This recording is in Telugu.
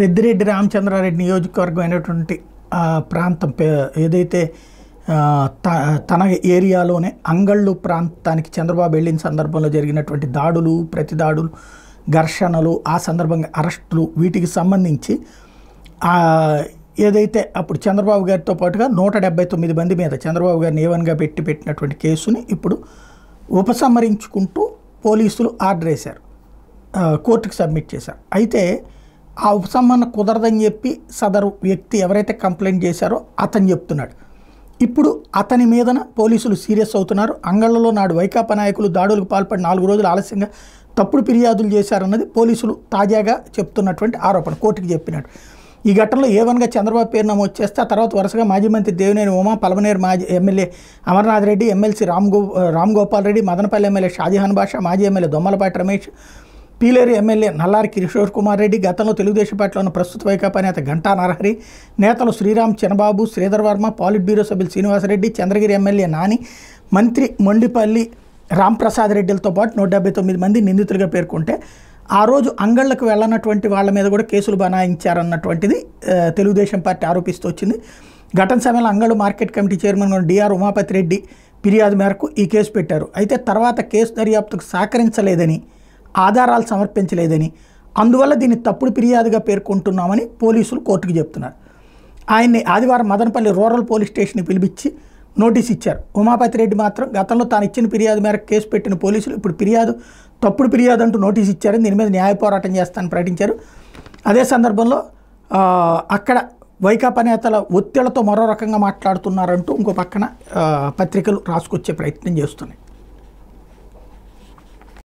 పెద్దిరెడ్డి రామచంద్రారెడ్డి నియోజకవర్గం అయినటువంటి ప్రాంతం ఏదైతే త- తన ఏరియాలోనే అంగళ్ళు ప్రాంతానికి చంద్రబాబు వెళ్ళిన సందర్భంలో జరిగినటువంటి దాడులు ప్రతి దాడులు ఘర్షణలు ఆ సందర్భంగా అరెస్టులు వీటికి సంబంధించి ఏదైతే అప్పుడు చంద్రబాబు గారితో పాటుగా నూట డెబ్బై తొమ్మిది మంది మీద చంద్రబాబు గారిని ఏవన్గా పెట్టి పెట్టినటువంటి కేసుని ఇప్పుడు ఉపసంహరించుకుంటూ పోలీసులు ఆర్డర్ వేశారు కోర్టుకు సబ్మిట్ చేశారు. అయితే ఆ ఉపసంహరణ కుదరదని చెప్పి సదరు వ్యక్తి ఎవరైతే కంప్లైంట్ చేశారో అతను చెప్తున్నాడు. ఇప్పుడు అతని మీదన పోలీసులు సీరియస్ అవుతున్నారు. అంగళ్ళలో నాడు వైకాపా నాయకులు దాడులకు పాల్పడి నాలుగు రోజులు ఆలస్యంగా తప్పుడు ఫిర్యాదులు చేశారన్నది పోలీసులు తాజాగా చెప్తున్నటువంటి ఆరోపణ కోర్టుకి చెప్పినట్టు ఈ ఘటనలో ఏవన్గా చంద్రబాబు పేరు నమోదు చేస్తే ఆ తర్వాత వరుసగా మాజీ మంత్రి దేవినేని ఉమా పలమనేరు మాజీ ఎమ్మెల్యే అమర్నాథ్ రెడ్డి ఎమ్మెల్సీ రామ్ గో రామ్ గోపాల్ రెడ్డి మదనపల్లి ఎమ్మెల్యే షాజహాన్ బాషా మాజీ ఎమ్మెల్యే దొమ్మలపాటి రమేష్ పీలేరు ఎమ్మెల్యే నల్లారి కిషోర్ కుమార్ రెడ్డి గతంలో తెలుగుదేశం పార్టీలో ఉన్న ప్రస్తుత వైకాపా నేత గంటా నరహరి నేతలు శ్రీరామ్ చినబాబు శ్రీధర్ వర్మ పాలిట్ బ్యూరో సభ్యులు శ్రీనివాసరెడ్డి చంద్రగిరి ఎమ్మెల్యే నాని మంత్రి మొండిపల్లి రాంప్రసాద్ రెడ్డిలతో పాటు నూట డెబ్బై తొమ్మిది మంది నిందితులుగా పేర్కొంటే ఆ రోజు అంగళ్ళకు వెళ్ళనటువంటి వాళ్ళ మీద కూడా కేసులు బనాయించారన్నటువంటిది తెలుగుదేశం పార్టీ ఆరోపిస్తూ వచ్చింది. ఘటన సమయంలో Angallu market committee chairman DR Umapathi Reddy ఫిర్యాదు మేరకు ఈ కేసు పెట్టారు. అయితే తర్వాత కేసు దర్యాప్తుకు సహకరించలేదని ఆధారాలు సమర్పించలేదని అందువల్ల దీన్ని తప్పుడు ఫిర్యాదుగా పేర్కొంటున్నామని పోలీసులు కోర్టుకు చెప్తున్నారు. ఆయన్ని ఆదివారం మదనపల్లి రూరల్ పోలీస్ స్టేషన్కి పిలిపించి నోటీస్ ఇచ్చారు. ఉమాపతి రెడ్డి మాత్రం గతంలో తాను ఇచ్చిన ఫిర్యాదు మేరకు కేసు పెట్టిన పోలీసులు ఇప్పుడు ఫిర్యాదు తప్పుడు ఫిర్యాదు అంటూ నోటీస్ ఇచ్చారు దీని మీద న్యాయ పోరాటం చేస్తానని ప్రకటించారు. అదే సందర్భంలో అక్కడ వైకాపా నేతల ఒత్తిళ్ళతో మరో రకంగా మాట్లాడుతున్నారంటూ ఇంకో పక్కన పత్రికలు రాసుకొచ్చే ప్రయత్నం చేస్తున్నాయి.